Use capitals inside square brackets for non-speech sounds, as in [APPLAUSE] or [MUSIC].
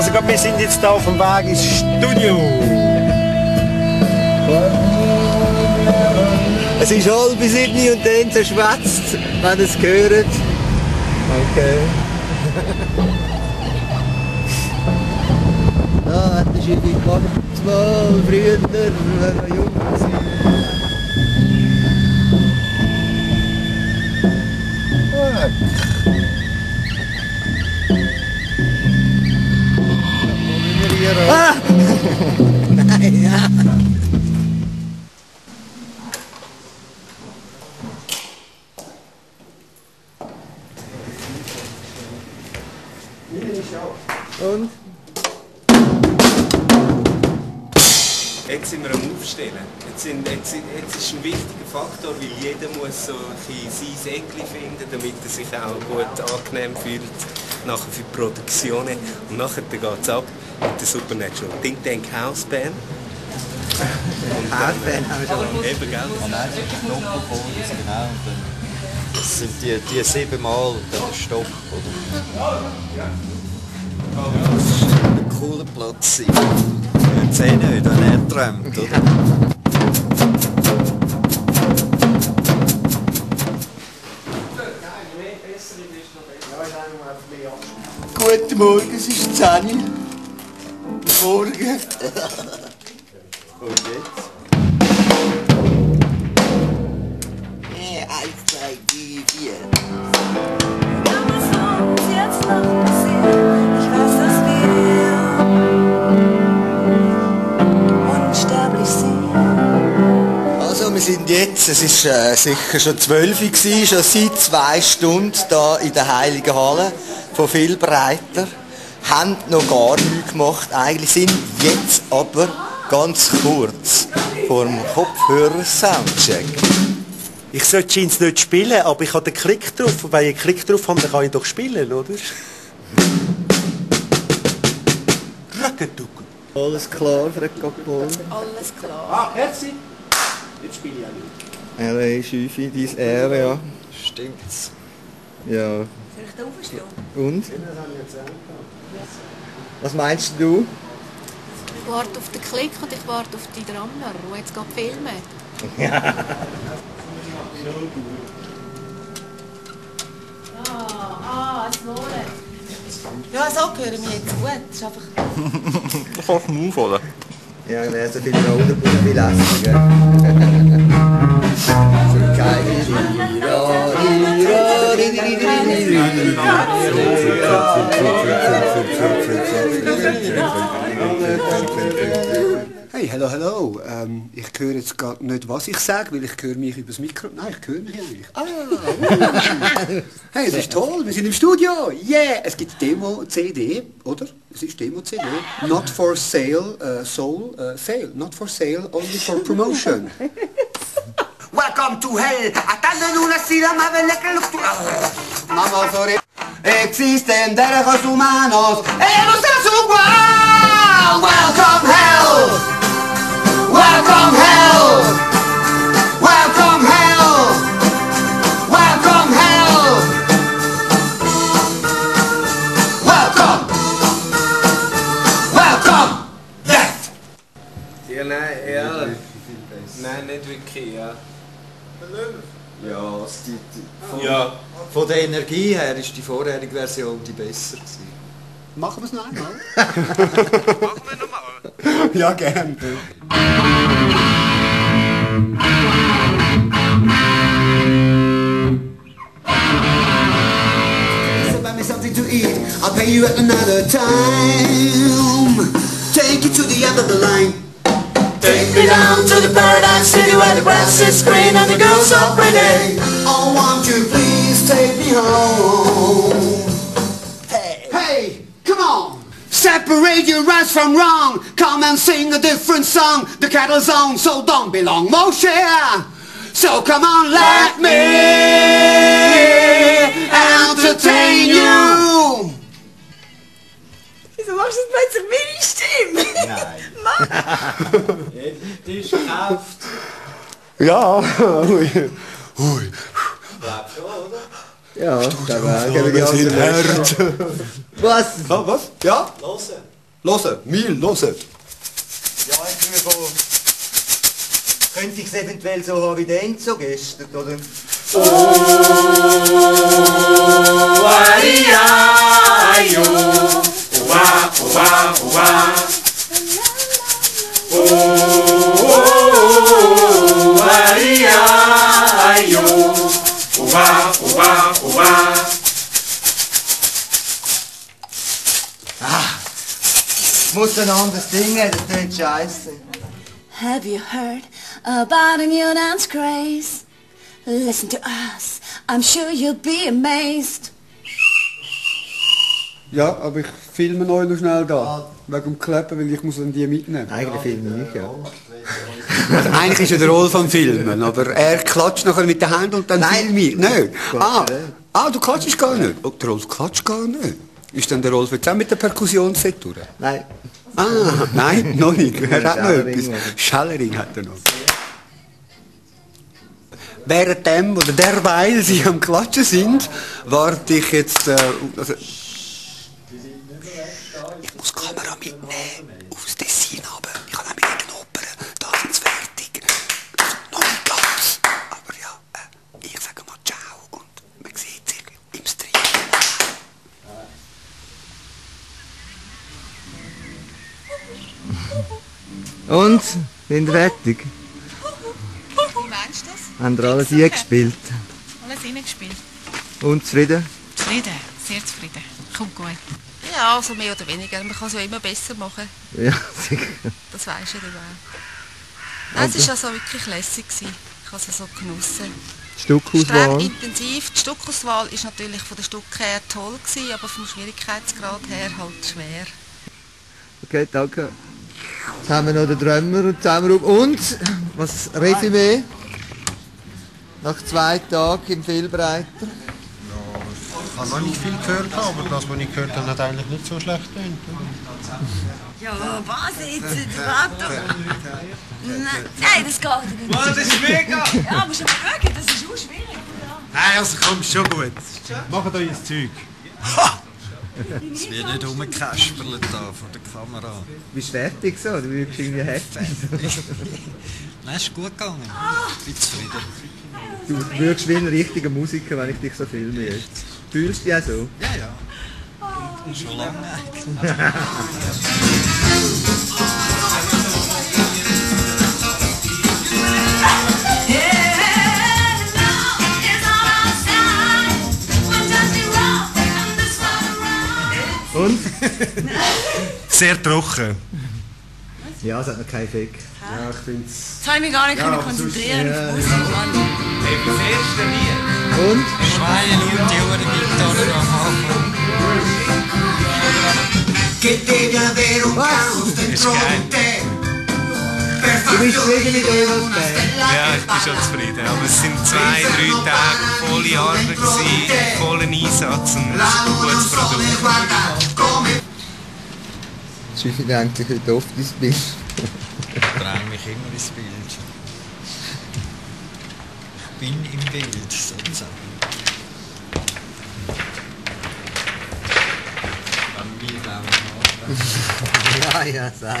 Also wir sind jetzt hier auf dem Weg ins Studio. Es ist halb sieben und dann zerschwätzt, wenn ihr es hört. Okay. [LAUGHS] Ja, hat der Schiff gemacht, mal früher, wenn wir jung waren. Nein, [LAUGHS] ja. Und? Jetzt sind wir am Aufstellen. Jetzt, sind, jetzt, jetzt ist ein wichtiger Faktor, weil jeder muss so ein bisschen sein Eckli finden, damit er sich auch gut angenehm fühlt nachher für die Produktionen. Und nachher geht es ab mit der Supernatural Think Tank House Band. Houseband haben wir schon. Eben, gell? Und dann der Doppelfokus, genau. Und dann das sind die, die siebenmal und dann der Stopp, oder? Das ist ein cooler Platz. sein. Wir sehen nicht, wenn er träumt, oder? Guten Morgen, es ist 10 Uhr. Morgen. [LAUGHS] Und jetzt? Jetzt, es ist äh, sicher schon 12 Uhr gewesen, schon seit zwei Stunden da in der Heiligen Halle von viel breiter. Haben noch gar nichts gemacht. Eigentlich sind jetzt aber ganz kurz vor dem Kopfhörer-Soundcheck. Ich sollte Jeans nicht spielen, aber ich habe den Klick drauf. Und wenn ich einen Klick drauf habe, dann kann ich doch spielen, oder? Alles klar, Frau Kapol. Alles klar. Ah, herzlich. Jetzt spiele ich auch nicht. R.A. Schüfi, dein R, ja. Stimmt's? Ja. Soll ich da aufstehen? Und? Was meinst du? Ich warte auf den Klick und ich warte auf die Drummer, die jetzt gerade filmen. Ah, ah, es wohnen. Ja, so hören wir jetzt gut. Das ist einfach... Das kannst du Move, oder? Ja, er ist so viel Roller und viel lässiger. [LAUGHS] Hey, hello, hello. Ähm, ich höre jetzt gerade nicht, was ich sage, weil ich höre mich übers Mikro. Nein, ich höre mich eigentlich. Ah, [LAUGHS] hey, es ist toll, wir sind im Studio. Yeah, es gibt Demo-CD, oder? Es ist Demo-CD. Not for sale, uh, soul, uh, sale. Not for sale, only for promotion. Welcome to hell. Attenden una sida más que los Mamma, sorry. Existen derechos humanos. Ellos es igual. Welcome hell. Welcome hell. Von der Energie her ist die vorherige Version die besser gewesen. Machen wir es noch einmal? [LAUGHS] Machen wir nochmal. ja, gern. So buy me something to eat. I'll pay you at another time. Take you to the end of the line. Take me down to the paradise city where the grass is green and the girls are pretty. Oh, won't you please home? Hey, Hey, come on! Separate your rights from wrong. Come and sing a different song. The cattle's on, so don't belong. Moshe! So come on, let me entertain you. Wieso machst du das plötzlich meine Stimme? Nein. Mann! Die ist gekauft. Ja, ui. Ui. Ja, da war wir sind hart. Was? Ah, was? Ja? Hören. Hören, Mil, hören. Ja, ich würde von... Könnte ich es eventuell so haben wie der Enzo gestern, oder? Muss ein anderes Ding haben, das tönt scheiße. Have you heard about a new dance craze? Listen to us, I'm sure you'll be amazed. Ja, aber ich filme euch noch schnell da. Wegen dem Klappen, weil ich muss dann die mitnehmen. Eigentlich filme ich, ja. [LAUGHS] Also [LAUGHS] eigentlich ist ja der Rolf am Filmen, aber er klatscht nachher mit den Händen und dann Nein. filme ich. Nein. Ah, ah, du klatschst gar nicht. Oh, der Rolf klatscht gar nicht. Ist dann der Rolf jetzt auch mit der Perkussionsset durch? Nein. Ah, nein, noch nicht. [LAUGHS] Er hat noch etwas. oder? Schellering hat er noch. Während dem oder derweil sie am Klatschen sind, warte ich jetzt... Äh, also, ich muss die Kamera mitnehmen. Aufs Tessin runter. Ich habe nämlich eine Oper. Da sind sie fertig. Also, noch nicht ganz. Aber ja, äh, ich sage mal Ciao und man sieht sich im Stream. Und? Sind ihr fertig? Wie meinst du das? Haben ihr alles eingespielt? Alles reingespielt. Und zufrieden? Zufrieden, sehr zufrieden. Kommt gut. Ja, also mehr oder weniger. Man kann es ja immer besser machen. Ja, [LAUGHS] sicher. Das weisst du ja auch. Nein, es war also wirklich lässig. Gewesen. Ich habe es so genossen. Streng Stückauswahl? intensiv. Die Stückauswahl ist natürlich von den Stücken her toll gewesen, aber vom Schwierigkeitsgrad her halt schwer. Okay, danke. Jetzt haben wir noch den Drömer und Zusammenruf. Und, was Resümee? Nach zwei Tagen im Vielbreiter. Ich habe noch nicht viel gehört, aber das, was ich gehört habe, hat eigentlich nicht so schlecht getönt. Ja, was jetzt? Warte. Nein, das geht nicht. das ist mega! Ja, musst du mal schauen, das ist auch schwierig. Nein, also komm, schon gut. Macht euch ins Zeug. Es wird nicht rumgekasperlt da von der Kamera. Du bist fertig so, du wirkst irgendwie heftig. Nein, ist gut gegangen. Ich bin zufrieden. Du wirkst wie ein richtiger Musiker, wenn ich dich so filme jetzt. Fühlst du dich auch so? Ja, ja. Schon lange eigentlich. [LAUGHS] Und? Sehr trocken. Ja, es hat noch keinen Effekt. Ja, ich finde es... Jetzt habe ich mich gar nicht können konzentrieren auf die Musik, Mann. Hey, das erste Lied. Und? Schweine und die Uhrengitarre am Anfang. Che devi avere un caos dentro geil. Du bist zufrieden mit stella Ja, ich bin schon zufrieden. Aber es sind zwei, drei Tage volle Arbeit, gewesen, vollen Einsatz und es ist La ein gutes Produkt. Schiffe ich eigentlich heute oft ins Bild. Ich dränge mich immer ins Bild. Ich bin im Bild, sozusagen. Wenn wir da Ja, ja, man ja.